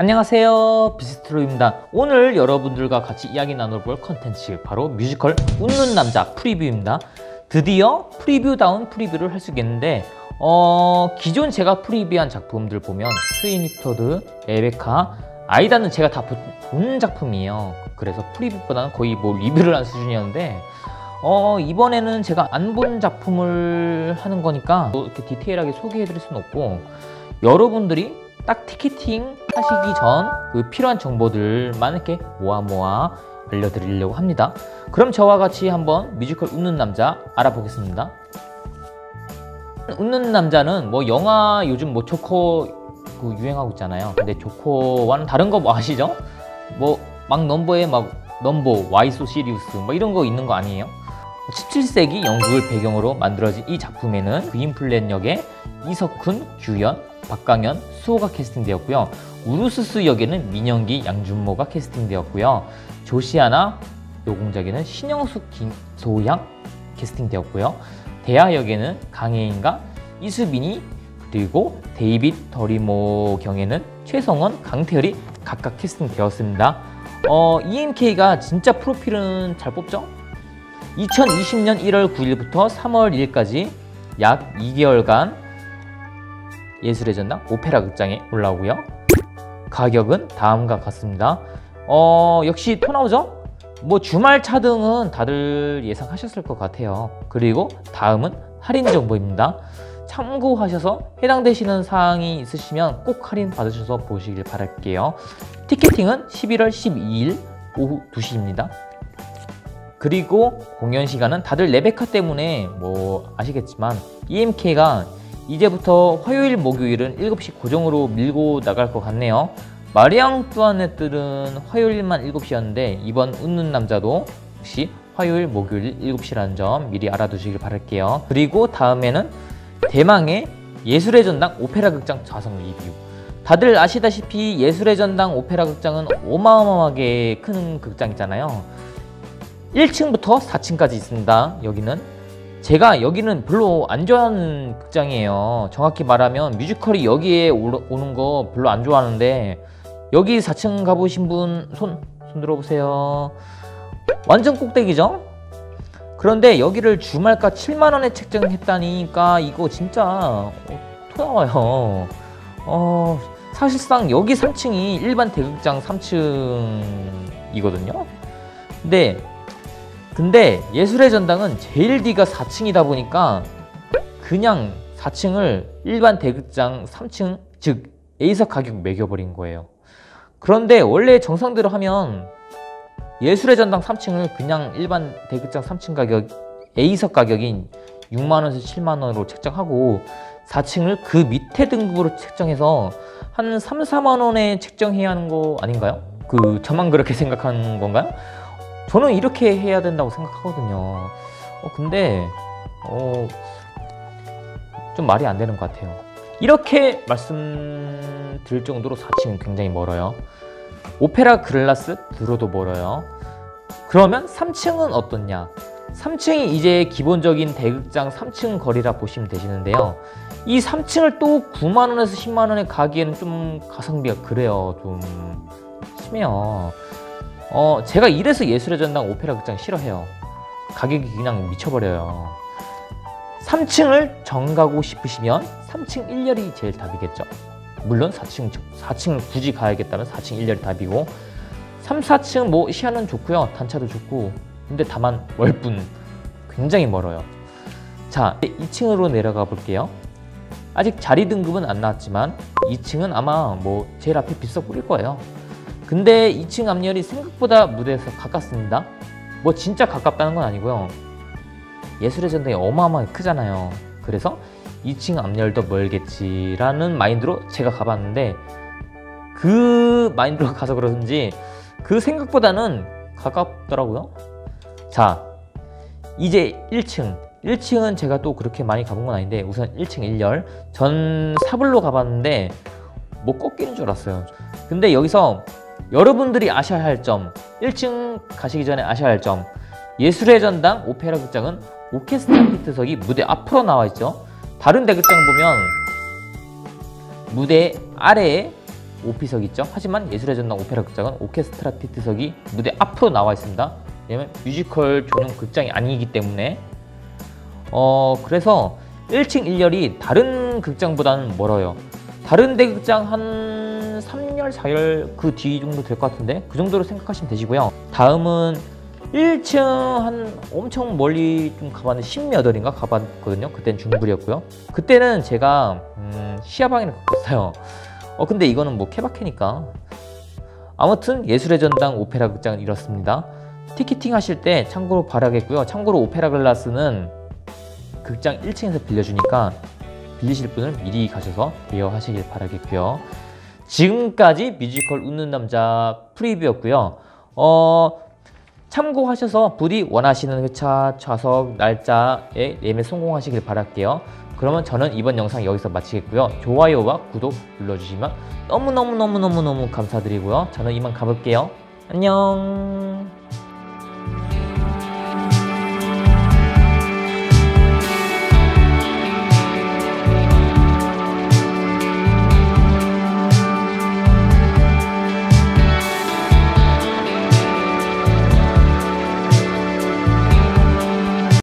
안녕하세요. 비스트로입니다. 오늘 여러분들과 같이 이야기 나눠볼 컨텐츠 바로 뮤지컬 웃는 남자 preview입니다. 드디어 preview다운 preview를 할 수 있겠는데 어, 기존 제가 preview한 작품들 보면 스위니토드, 레베카, 아이다는 제가 다 본 작품이에요. 그래서 preview보다는 거의 뭐 리뷰를 한 수준이었는데 어, 이번에는 제가 안 본 작품을 하는 거니까 뭐 이렇게 디테일하게 소개해 드릴 수는 없고 여러분들이 딱 티켓팅 하시기 전 그 필요한 정보들만 이렇게 모아 모아 알려드리려고 합니다. 그럼 저와 같이 한번 뮤지컬 웃는 남자 알아보겠습니다. 웃는 남자는 뭐 영화 요즘 뭐 조커 그 유행하고 있잖아요. 근데 조커와는 다른 거 뭐 아시죠? 뭐 막 넘버에 막 넘버 why so serious 뭐 이런 거 있는 거 아니에요? 17세기 영국을 배경으로 만들어진 이 작품에는 그윈플렌 역에 이석훈, 규현, 박강현, 수호가 캐스팅되었고요. 우르스스 역에는 민영기, 양준모가 캐스팅되었고요. 조시아나 노공작에는 신영숙, 김소양 캐스팅되었고요. 대하 역에는 강혜인과 이수빈이 그리고 데이빗 더리모 경에는 최성원, 강태열이 각각 캐스팅되었습니다. 어, EMK가 진짜 프로필은 잘 뽑죠? 2020년 1월 9일부터 3월 1일까지 약 2개월간 예술의 전당 오페라 극장에 올라오고요. 가격은 다음과 같습니다. 어, 역시 토 나오죠? 뭐 주말 차등은 다들 예상하셨을 것 같아요. 그리고 다음은 할인 정보입니다. 참고하셔서 해당되시는 사항이 있으시면 꼭 할인 받으셔서 보시길 바랄게요. 티켓팅은 11월 12일 오후 2시입니다. 그리고 공연 시간은 다들 레베카 때문에 뭐 아시겠지만 EMK가 이제부터 화요일 목요일은 7시 고정으로 밀고 나갈 것 같네요. 마리앙 뚜아넷들은 화요일만 7시였는데 이번 웃는 남자도 역시 화요일 목요일 7시라는 점 미리 알아두시길 바랄게요. 그리고 다음에는 대망의 예술의 전당 오페라 극장 좌석 리뷰. 다들 아시다시피 예술의 전당 오페라 극장은 어마어마하게 큰 극장이잖아요 1층부터 4층까지 있습니다. 여기는 제가 여기는 별로 안 좋아하는 극장이에요. 정확히 말하면 뮤지컬이 여기에 오는 거 별로 안 좋아하는데 여기 4층 가보신 분 손 손 들어보세요. 완전 꼭대기죠? 그런데 여기를 주말가 7만원에 책정했다니까 이거 진짜 어, 토나와요. 어, 사실상 여기 3층이 일반 대극장 3층이거든요. 근데 근데 예술의 전당은 제일 뒤가 4층이다 보니까 그냥 4층을 일반 대극장 3층 즉 A석 가격 매겨버린 거예요. 그런데 원래 정상대로 하면 예술의 전당 3층을 그냥 일반 대극장 3층 가격 A석 가격인 6만원에서 7만원으로 책정하고 4층을 그 밑에 등급으로 책정해서 한 3, 4만원에 책정해야 하는 거 아닌가요? 그 저만 그렇게 생각하는 건가요? 저는 이렇게 해야 된다고 생각하거든요. 어, 근데 어, 좀 말이 안 되는 것 같아요. 이렇게 말씀드릴 정도로 4층은 굉장히 멀어요. 오페라 글라스 들어도 멀어요. 그러면 3층은 어떻냐? 3층이 이제 기본적인 대극장 3층 거리라 보시면 되시는데요. 이 3층을 또 9만원에서 10만원에 가기에는 좀 가성비가 그래요. 좀 심해요. 어, 제가 이래서 예술의 전당 오페라 극장 싫어해요. 가격이 그냥 미쳐버려요. 3층을 정가고 싶으시면 3층 1열이 제일 답이겠죠. 물론 4층, 4층 굳이 가야겠다면 4층 1열이 답이고 3, 4층 뭐 시야는 좋고요. 단차도 좋고 근데 다만 월분 굉장히 멀어요. 자, 2층으로 내려가 볼게요. 아직 자리 등급은 안 나왔지만 2층은 아마 뭐 제일 앞에 비석 뿌릴 거예요. 근데 2층 앞열이 생각보다 무대에서 가깝습니다. 뭐 진짜 가깝다는 건 아니고요. 예술의 전당이 어마어마하게 크잖아요. 그래서 2층 앞열도 멀겠지라는 마인드로 제가 가봤는데 그 마인드로 가서 그러는지 그 생각보다는 가깝더라고요. 자, 이제 1층. 1층은 제가 또 그렇게 많이 가본 건 아닌데 우선 1층 1열 전 사불로 가봤는데 뭐 꺾이는 줄 알았어요. 근데 여기서 여러분들이 아셔야 할 점, 1층 가시기 전에 아셔야 할 점, 예술의 전당 오페라 극장은 오케스트라 피트석이 무대 앞으로 나와 있죠. 다른 대극장 보면 무대 아래에 오피석 있죠. 하지만 예술의 전당 오페라 극장은 오케스트라 피트석이 무대 앞으로 나와 있습니다. 왜냐면 뮤지컬 전용 극장이 아니기 때문에 어 그래서 1층 1열이 다른 극장보다는 멀어요. 다른 대극장 한 3열, 4열 그 뒤 정도 될 것 같은데 그 정도로 생각하시면 되시고요. 다음은 1층 한 엄청 멀리 좀 가봤는데 10몇 월인가 가봤거든요. 그땐 중블이었고요. 그때는 제가 음, 시야방해를 갖고 있어요. 어 근데 이거는 뭐 케바케니까 아무튼 예술의 전당 오페라 극장은 이렇습니다. 티켓팅 하실 때 참고로 바라겠고요. 참고로 오페라 글라스는 극장 1층에서 빌려주니까 빌리실 분은 미리 가셔서 대여하시길 바라겠고요. 지금까지 뮤지컬 웃는 남자 preview였고요. 어, 참고하셔서 부디 원하시는 회차, 좌석, 날짜에 예매 성공하시길 바랄게요. 그러면 저는 이번 영상 여기서 마치겠고요. 좋아요와 구독 눌러주시면 너무너무너무너무너무 감사드리고요. 저는 이만 가볼게요. 안녕.